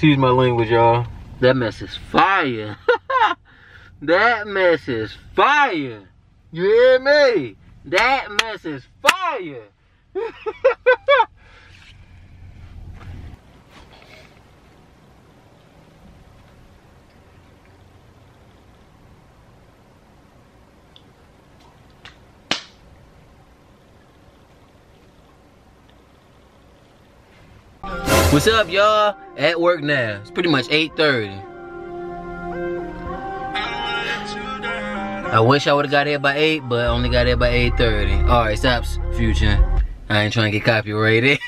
Excuse my language, y'all. That mess is fire. that mess is fire. You hear me? That mess is fire. What's up, y'all? At work now. It's pretty much 8.30. I wish I would've got here by 8, but I only got here by 8.30. Alright, stops, future. I ain't trying to get copyrighted.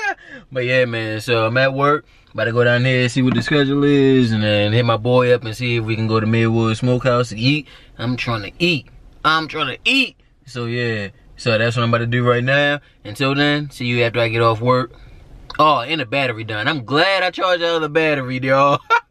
but yeah, man, so I'm at work. About to go down here, see what the schedule is, and then hit my boy up and see if we can go to Midwood Smokehouse to eat. I'm trying to eat. I'm trying to eat. So yeah, so that's what I'm about to do right now. Until then, see you after I get off work. Oh, and the battery done. I'm glad I charged the battery, y'all.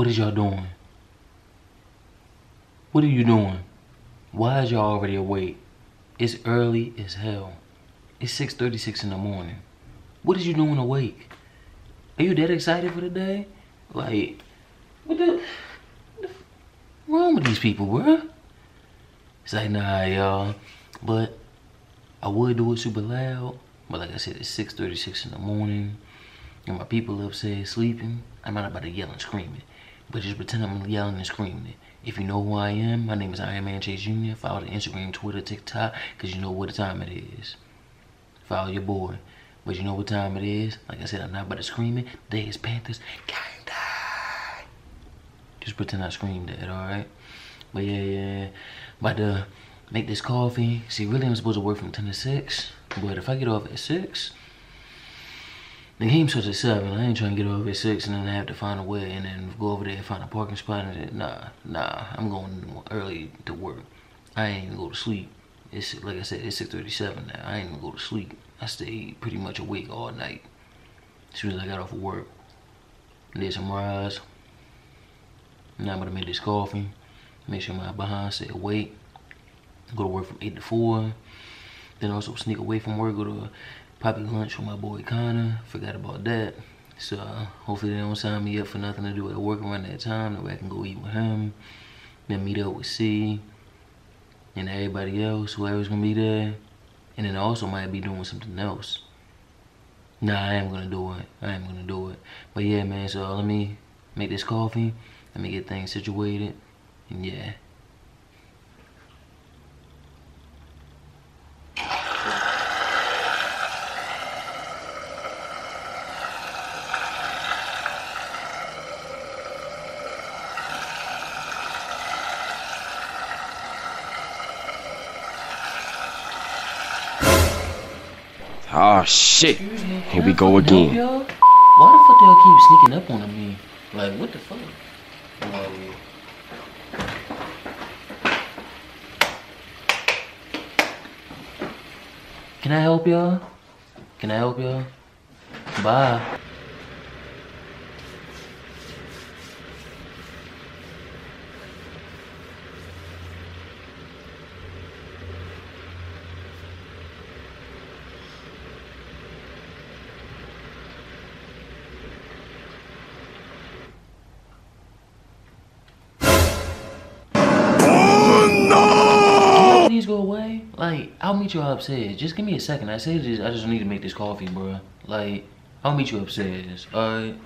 What is y'all doing? What are you doing? Why is y'all already awake? It's early as hell. It's 6.36 in the morning. What is you doing awake? Are you that excited for the day? Like, what the, what the wrong with these people, bruh? It's like, nah, y'all. But I would do it super loud. But like I said, it's 6.36 in the morning. And my people upstairs sleeping. I'm not about to yell and screaming but just pretend I'm yelling and screaming it. If you know who I am, my name is Iron Man Chase Jr. Follow the Instagram, Twitter, TikTok, because you know what time it is. Follow your boy. But you know what time it is? Like I said, I'm not about to scream it. Today is Panthers. Just pretend I screamed it, alright? But yeah, yeah. About to make this coffee. See, really I'm supposed to work from 10 to 6. But if I get off at 6, the game starts at 7. I ain't trying to get over at 6 and then I have to find a way and then go over there and find a parking spot. And then, nah, nah, I'm going early to work. I ain't even go to sleep. It's Like I said, it's 6.37 now. I ain't even go to sleep. I stayed pretty much awake all night. As soon as I got off of work. Did some rides. Now I'm gonna make this coffee. Make sure my behind stay awake. Go to work from 8 to 4. Then also sneak away from work, go to Poppy lunch with my boy Connor. Forgot about that. So uh, hopefully they don't sign me up for nothing to do at work around that time. That way I can go eat with him. Then meet up with C. And everybody else, whoever's gonna be there. And then I also might be doing something else. Nah, I am gonna do it. I am gonna do it. But yeah, man, so let me make this coffee. Let me get things situated. And yeah. Oh shit. Here we go again. Why the fuck do y'all keep sneaking up on me? Like, what the fuck? Can I help y'all? Can I help y'all? Bye. please go away? Like, I'll meet you upstairs. Just give me a second. I said just, I just need to make this coffee, bro. Like, I'll meet you upstairs. Alright.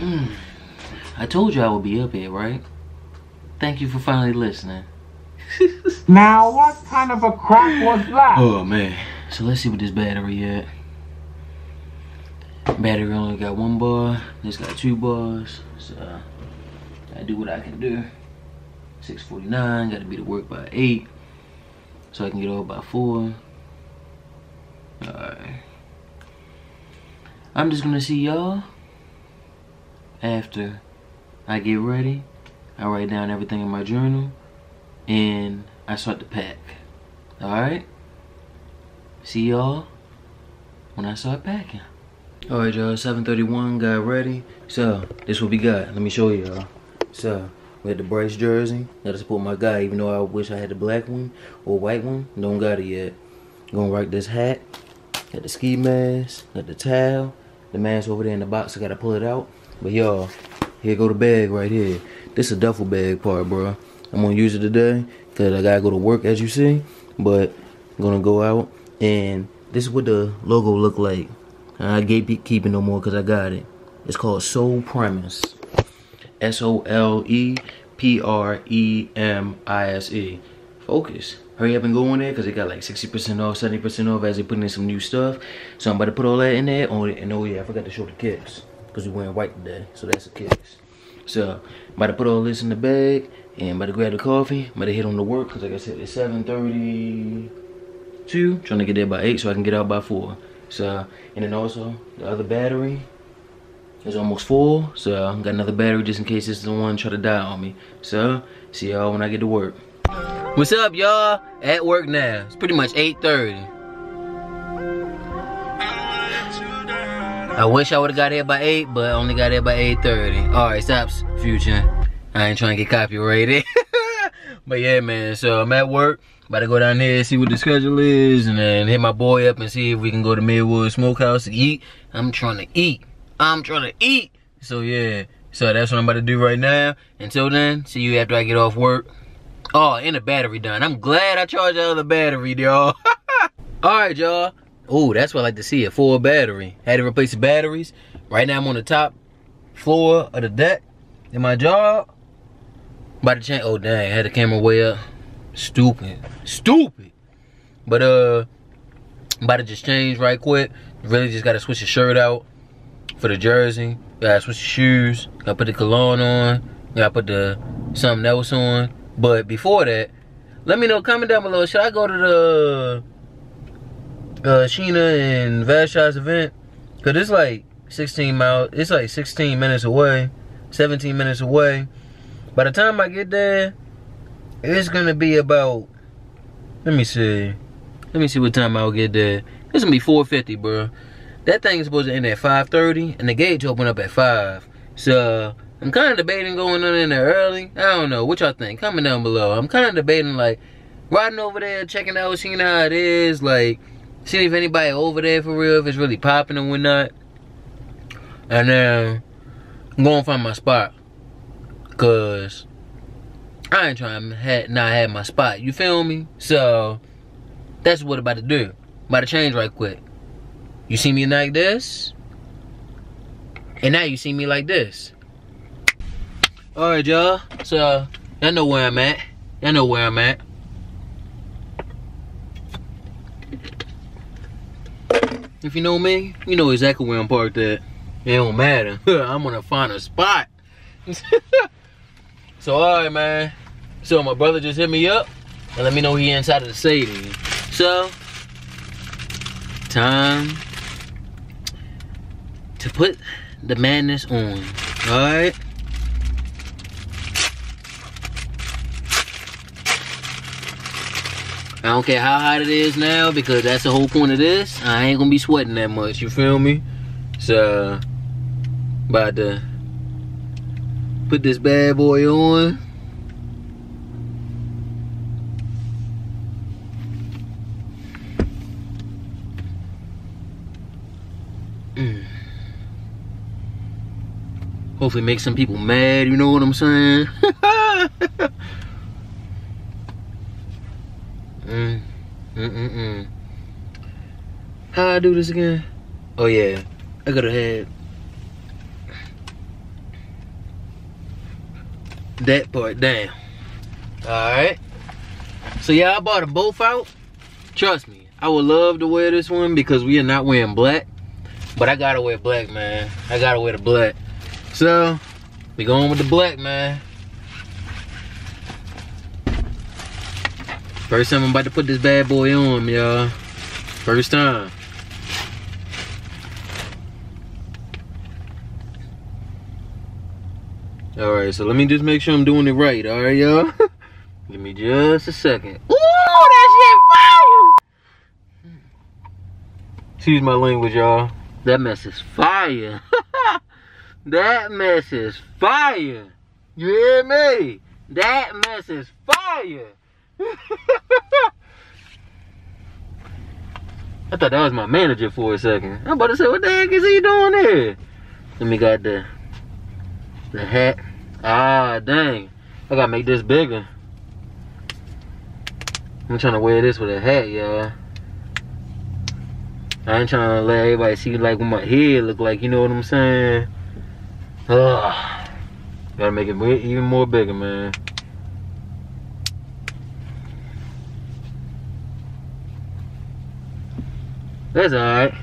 Mm. I told you I would be up here, right? Thank you for finally listening. now, what kind of a crack was that? Oh, man. So let's see what this battery at. Battery only got one bar. This got two bars. So I do what I can do. 649. Got to be to work by 8. So I can get off by 4. Alright. I'm just going to see y'all after I get ready. I write down everything in my journal and I start to pack. Alright? See y'all when I start packing. Alright y'all, 731 got ready. So, this what we got. Let me show y'all. So, we had the Bryce jersey. Gotta support my guy, even though I wish I had the black one or white one. Don't got it yet. Gonna rock this hat. Got the ski mask. Got the towel. The mask over there in the box. I gotta pull it out. But y'all, here go the bag right here. This is a duffel bag part, bro. I'm gonna use it today because I gotta go to work, as you see. But I'm gonna go out and this is what the logo look like. I can't keep it no more because I got it. It's called Sole Premise. S O L E P R E M I S E. Focus. Hurry up and go in there because it got like 60% off, 70% off as they put in some new stuff. So I'm about to put all that in there. Oh, and oh yeah, I forgot to show the kicks because we're wearing white today. So that's the kicks. So I'm about to put all this in the bag and I'm about to grab the coffee. I'm about to hit on the work because like I said, it's 7.32. Trying to get there by 8 so I can get out by 4. So, and then also the other battery is almost full. So I got another battery just in case this is the one try to die on me. So, see y'all when I get to work. What's up, y'all? At work now. It's pretty much 8.30. I wish I would have got here by 8, but I only got here by 8.30. Alright, stops, future. I ain't trying to get copyrighted. but yeah, man, so I'm at work. About to go down there, see what the schedule is, and then hit my boy up and see if we can go to Midwood Smokehouse to eat. I'm trying to eat. I'm trying to eat. So yeah, so that's what I'm about to do right now. Until then, see you after I get off work. Oh, and the battery done. I'm glad I charged the battery, y'all. Alright, y'all. Oh, that's what I like to see, a full battery. Had to replace the batteries. Right now I'm on the top floor of the deck in my job. About to change, oh dang, had the camera way up. Stupid, stupid. But uh, about to just change right quick. Really just gotta switch the shirt out for the jersey. Gotta switch the shoes. Gotta put the cologne on. Gotta put the something else on. But before that, let me know, comment down below. Should I go to the uh, Sheena and Vashai's event, cause it's like 16 miles, it's like 16 minutes away, 17 minutes away. By the time I get there, it's gonna be about, let me see, let me see what time I'll get there. It's gonna be 4.50, bro. That thing is supposed to end at 5.30, and the gates open up at 5. So, I'm kind of debating going on in there early. I don't know, what y'all think? Comment down below. I'm kind of debating, like, riding over there, checking out, seeing how it is, like, seeing if anybody over there for real, if it's really popping or whatnot. And then I'm going to find my spot. Cause I ain't trying to have, not have my spot. You feel me? So that's what I'm about to do. About to change right quick. You see me like this? And now you see me like this. Alright, y'all. So, y'all know where I'm at. Y'all know where I'm at. If you know me, you know exactly where I'm parked at. It don't matter. I'm gonna find a spot. so alright man. So my brother just hit me up and let me know he inside of the stadium. So time to put the madness on. Alright. I don't care how hot it is now because that's the whole point of this. I ain't gonna be sweating that much, you feel me? So, about to put this bad boy on. Mm. Hopefully make some people mad, you know what I'm saying? Mm. Mm-mm-mm. How I do this again? Oh yeah, I gotta have that part down. Alright. So yeah, I bought them both out. Trust me, I would love to wear this one because we are not wearing black. But I gotta wear black, man. I gotta wear the black. So, we going with the black, man. First time I'm about to put this bad boy on, y'all. First time. Alright, so let me just make sure I'm doing it right, alright, y'all? Give me just a second. Ooh, that shit fire! Excuse my language, y'all. That mess is fire. that mess is fire. You hear me? That mess is fire. I thought that was my manager for a second. I'm about to say, what the heck is he doing there? Let me got the the hat. Ah, dang. I gotta make this bigger. I'm trying to wear this with a hat, y'all. I ain't trying to let everybody see like what my head look like, you know what I'm saying? Ugh. Gotta make it even more bigger, man. That's alright.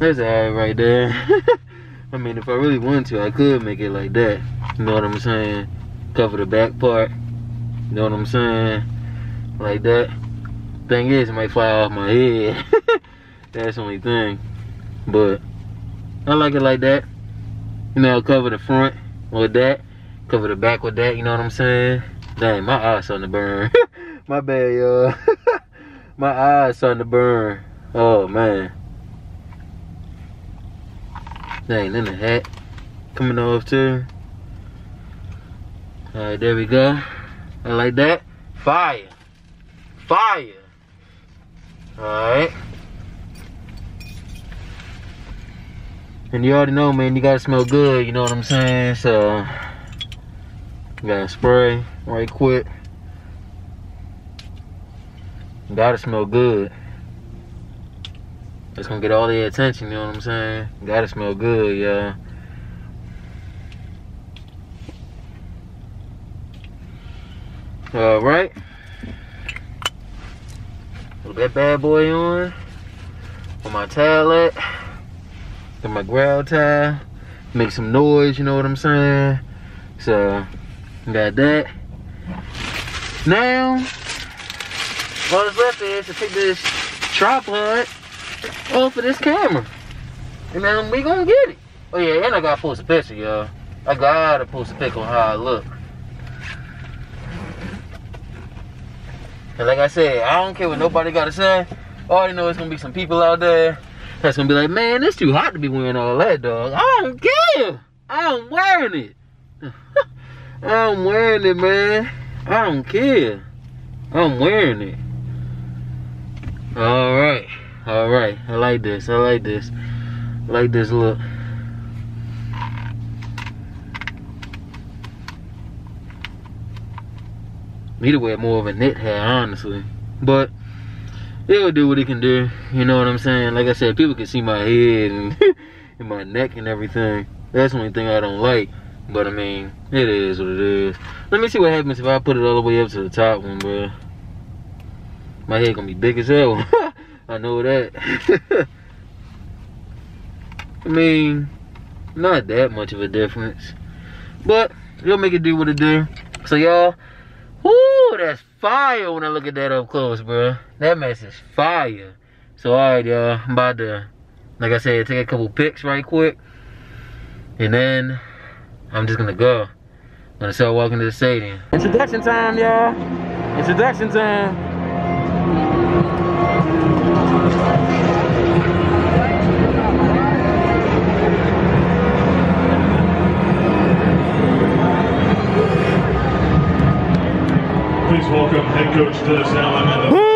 That's alright right there. I mean, if I really wanted to, I could make it like that. You know what I'm saying? Cover the back part. You know what I'm saying? Like that. Thing is, it might fly off my head. That's the only thing. But, I like it like that. You know, cover the front with that. Cover the back with that, you know what I'm saying? Dang, my eyes starting to burn. my bad, y'all. my eyes starting to burn. Oh man. Dang, then the hat coming off too. Alright, there we go. I like that. Fire. Fire. Alright. And you already know, man, you gotta smell good, you know what I'm saying? So, gotta spray right quick. Gotta smell good. It's gonna get all the attention, you know what I'm saying? Gotta smell good, yeah. All right. Put that bad boy on. Put my towelette. Get my growl tie. Make some noise, you know what I'm saying? So, got that. Now, all that's left is to take this tripod off of this camera. And then we gonna get it. Oh yeah, and I gotta post a picture, y'all. I gotta post a picture on how I look. And like I said, I don't care what nobody gotta say. I already know it's gonna be some people out there that's gonna be like, man, it's too hot to be wearing all that, dog. I don't care. I'm wearing it. I'm wearing it, man. I don't care. I'm wearing it. All right. All right, I like this. I like this. I like this look. Need to wear more of a knit hat, honestly. But it'll do what it can do. You know what I'm saying? Like I said, people can see my head and, and my neck and everything. That's the only thing I don't like. But I mean, it is what it is. Let me see what happens if I put it all the way up to the top one, bro. My head gonna be big as hell. I know that. I mean, not that much of a difference. But you'll make it do what it do. So y'all, whoo, that's fire when I look at that up close, bro. That mess is fire. So alright, y'all, I'm about to, like I said, take a couple pics right quick. And then I'm just gonna go. I'm gonna start walking to the stadium. Introduction time, y'all. Introduction time. Head coach Dennis Allen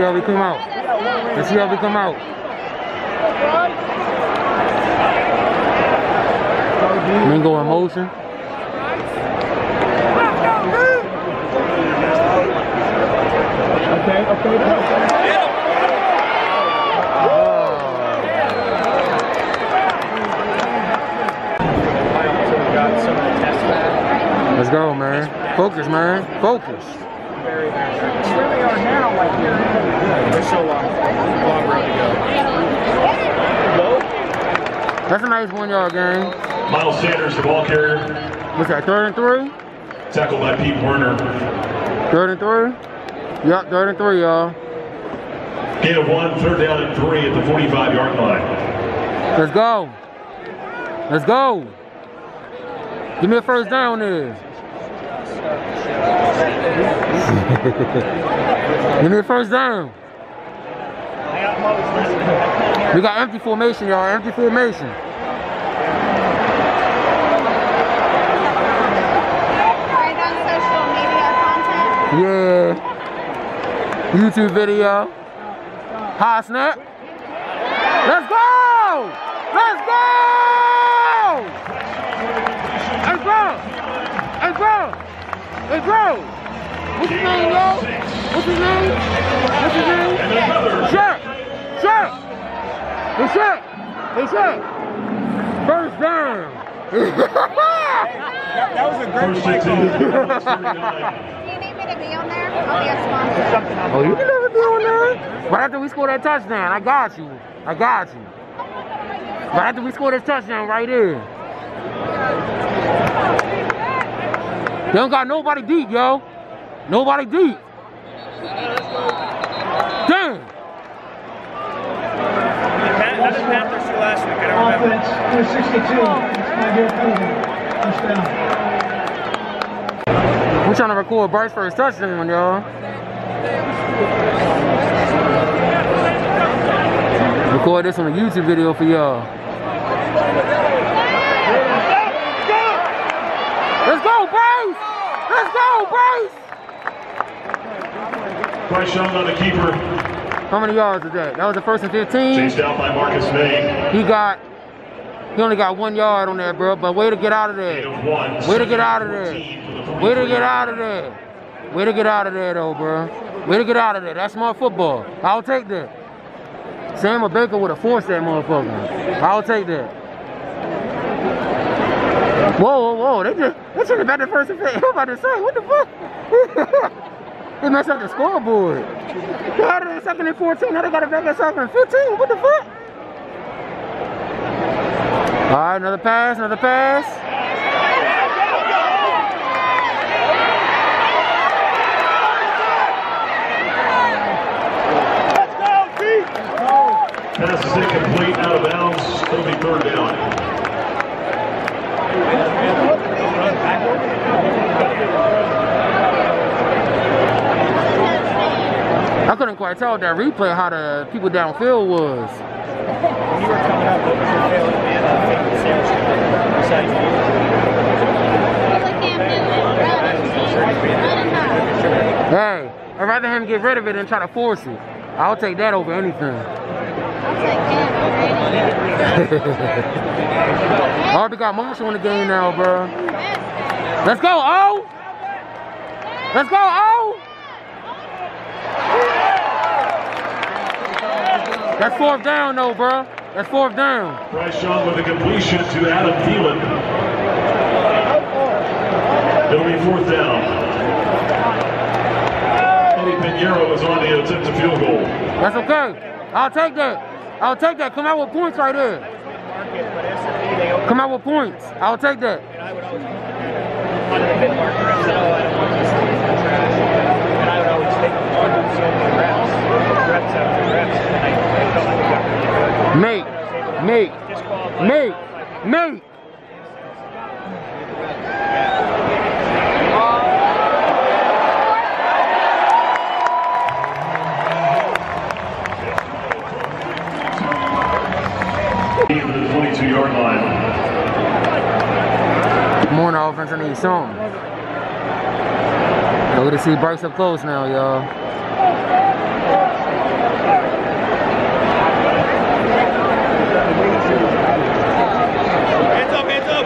see how we come out. Let's see how we come out. Mingo in motion. Okay, okay, okay. Let's go, man. Focus, man. Focus. Where they are now, like here. There's so long, long road to go. That's a nice one yard game. Miles Sanders, the ball carrier, What's that, third and three? tackled by Pete Werner. Third and three? Yup, third and three, y'all. Gain of one, third down and three at the 45 yard line. Let's go. Let's go. Give me a first down there. Give me a first down. We got empty formation, y'all. Empty formation. Yeah. YouTube video. High snap. Let's go! Let's go! Hey, bro! Hey, bro! What's his name, yo? What's his name? What's his name? And another. Shaq! Shaq! Hey, Shaq! Hey, Shaq! First down! That was a great First play call. Do you need me to be on there? I'll be a sponsor. Oh, you can never be on there. Right after we score that touchdown, I got you. I got you. Right after we score this touchdown right there. They don't got nobody deep, yo. Nobody deep. Damn. How did Panthers do last week? I don't remember. Offense, number 62. It's my dear. First down. I'm trying to record Bryce first touchdown, y'all. Record this on a YouTube video for y'all. Let's go, Bryce! Let's go, Bryce! Bryce Young on the keeper, How many yards is that? That was the first and 15. chased out by Marcus Maye. He got, he only got one yard on that, bro. But way to get out of there. Way to get out of there. the Way to get out of there. Way to get out of there, though, bro. Way to get out of there. That's my football. I'll take that. Sam Baker would have forced that motherfucker. I'll take that. Whoa, whoa, whoa. They just, they should have the first and 15. I'm about to say, what the fuck? they messed up the scoreboard. They had it in second and 14. Now they got it back at second and 15. What the fuck? All right, another pass, another pass. Pass is incomplete, out of bounds. It'll be third down. I couldn't quite tell that replay how the people downfield was. When you were coming up, what was your favorite man uh, favorite sandwich besides you? Really can't do it. Run. Run and hide. Hey, I'd rather him get rid of it than try to force it. I'll take that over anything. I'll take him. I already got Marshall in the game now, bro. Let's go, O! Let's go, O! That's fourth down, though, bro. That's fourth down. Bryce Young with a completion to Adam Thielen. It'll be fourth down. Eddy Piñeiro is on the attempt to field goal. That's okay. I'll take that. I'll take that. Come out with points right there. Market, but SME, they open Come out with points. I'll take that. and I would always one of the mid market reps said, oh, I don't want this to be for trash. And I would always take one of so many reps, reps after reps, and I, I felt like I got really good. Make, make, Disqualified. make, make. To the 22 yard line. Morning, something. Look to see Bryce up close now, y'all. Hands up, hands up.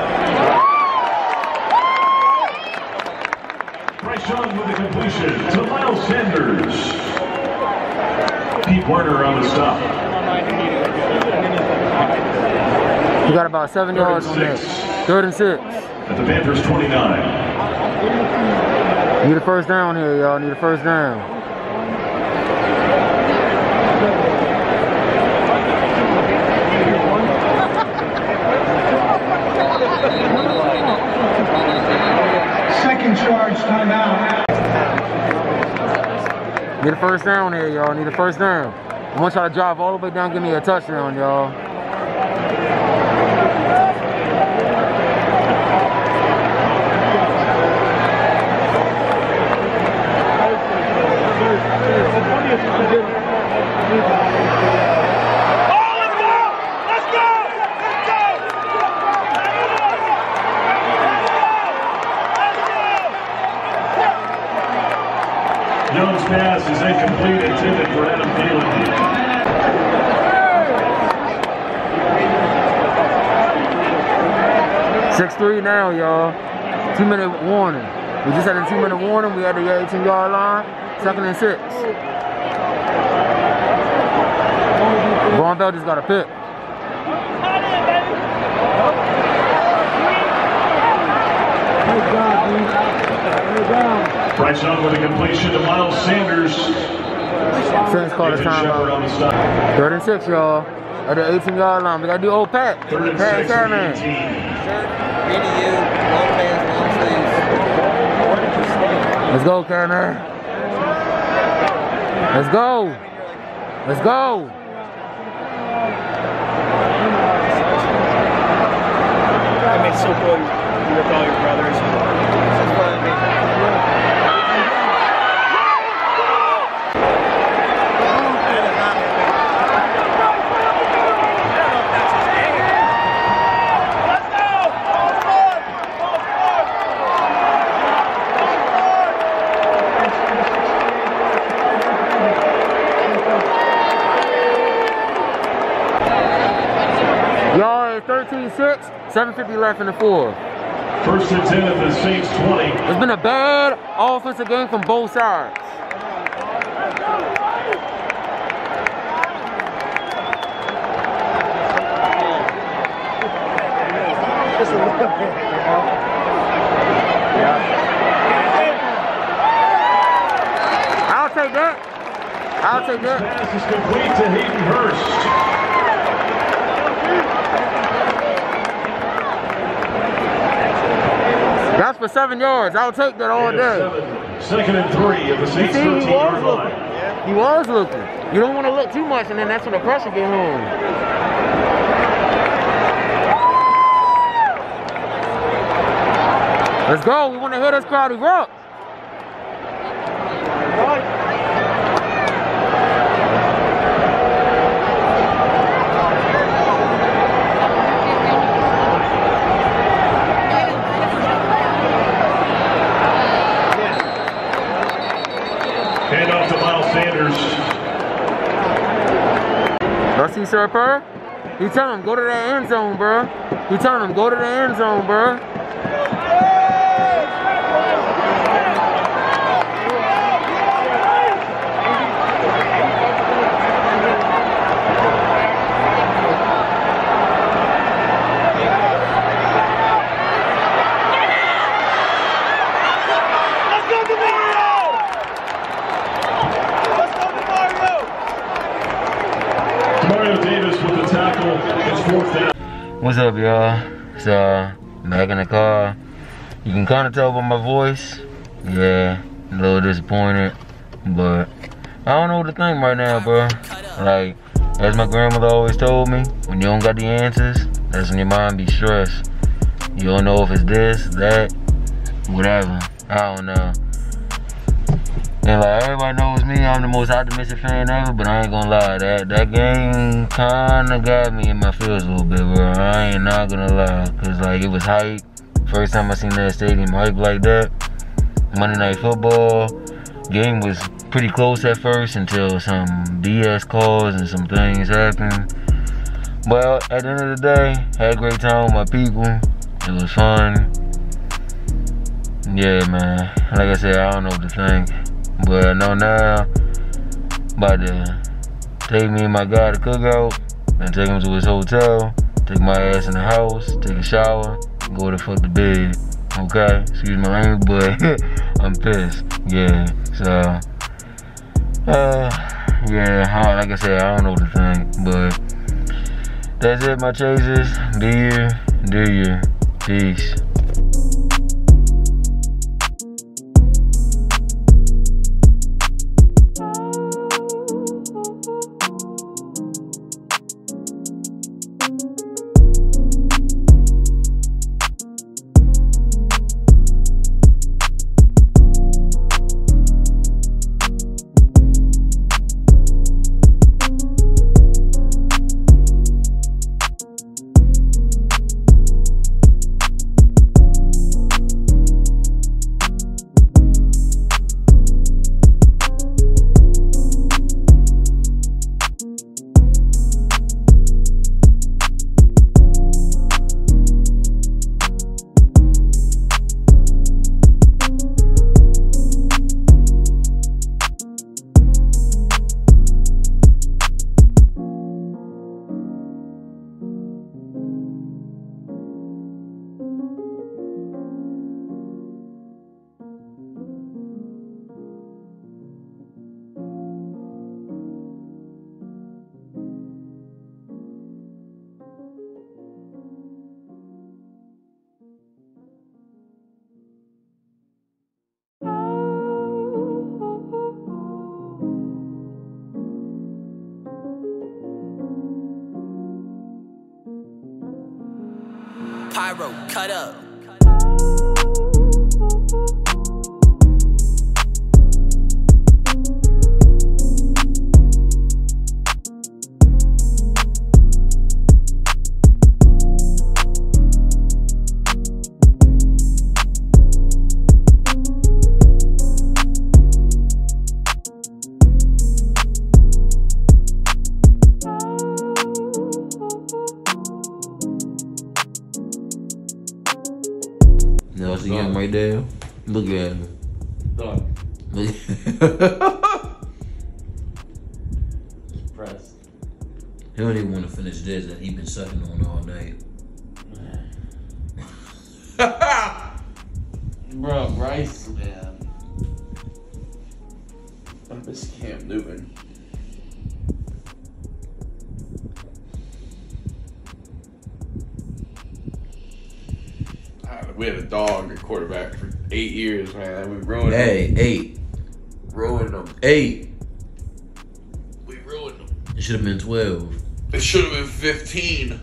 Bryce Young with the completion to Miles Sanders. Pete Werner on the stop. You got about seven yards on that. Third and six. At the Panthers 29. Need a first down here, y'all. Need a first down. Need a first down here, y'all. Need a first down. I want y'all to drive all the way down, give me a touchdown, y'all. Young's pass is incomplete, intended for Adam Thielen. Six three now, y'all. Two minute warning. We just had a two minute warning. We had the 18 yard line. Second and six. Vonn Bell just got a pick. Bryce Young with a completion to Miles Sanders. Saints called a Nathan Shepherd on timeout. Third and six, y'all. At the 18 yard line. We gotta do old Pat. Third Pat six, Sherman. 18. Let's go, Kerner. Let's go. Let's go. I mean, it's so cool you with all your brothers. Six, 750 left in the fourth. First and 10 at the Saints 20. It's been a bad offensive game from both sides. I'll take that. I'll take that. Pass is complete to Hayden Hurst. For seven yards. I'll take that all day. seven. Second and three at the Saints See, he 13 was looking. He was looking. You don't want to look too much, and then that's when the pressure get home. Let's go. We want to hear this crowd erupt. Hand off to Miles Sanders. See He telling him, go to the end zone, bro. He telling him, go to the end zone, bro. Mario Davis with the tackle. It's fourth down. What's up, y'all? It's uh, back in the car. You can kind of tell by my voice. Yeah, a little disappointed, but I don't know what to think right now, bro. Like, as my grandmother always told me, when you don't got the answers, that's when your mind be stressed. You don't know if it's this, that, whatever. I don't know. And like everybody knows me, I'm the most optimistic fan ever, but I ain't gonna lie, that that game kinda got me in my feels a little bit, bro. I ain't not gonna lie, cause like it was hype First time I seen that stadium hype like that. Monday Night Football game was pretty close at first until some BS calls and some things happened. But at the end of the day, had a great time with my people. It was fun. Yeah, man. Like I said, I don't know what to think. But I know now, about to take me and my guy to cookout and take him to his hotel, take my ass in the house, take a shower, go to fuck the bed. Okay? Excuse my language, but I'm pissed. Yeah. So, uh, yeah, I- like I said, I don't know what to think. But that's it, my chasers. Do you? Do you? Peace. Look at him. Press. he don't even want to finish this that he been sucking on all night. Man. We ruined them. Hey, eight, Ruined them. eight. We ruined them. It should have been twelve. It should have been 15.